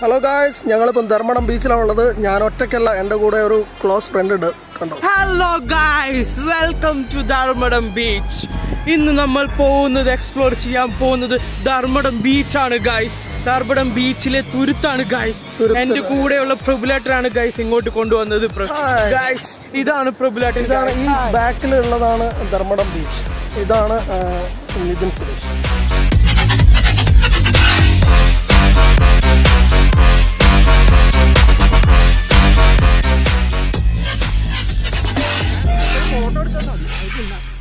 Hello guys ഞങ്ങളിപ്പം ധർമ്മടം ബീച്ചിലാണ് ഉള്ളത്. ഞാൻ ഒറ്റയ്ക്കല്ല എന്റെ കൂടെ ഒരു ക്ലോസ് ഫ്രണ്ട് ഉണ്ട്. കണ്ടോ? Hello guys welcome to Dharmadam beach ഇന്ന് നമ്മൾ പോകുന്നത് എക്സ്പ്ലോർ ചെയ്യാൻ പോകുന്നത് ധർമ്മടം ബീച്ച് ആണ് ഗായ്സ് ധർമ്മടം ബീച്ചിലെ തുരുത്താണ് ഗായ്സ്. എന്റെ കൂടെയുള്ള പ്രബുലേറ്ററാണ് ഗായ്സ് ഇങ്ങോട്ട് കൊണ്ടുവന്നത്. ഗായ്സ് ഇതാണ് പ്രബുലേറ്റർ ഇതാണ് ഈ ബാക്കിലുള്ളതാണ് ധർമ്മടം ബീച്ച് ഇതാണ് നിതിൻ സുരേഷ്. 我哪儿知道你还在那？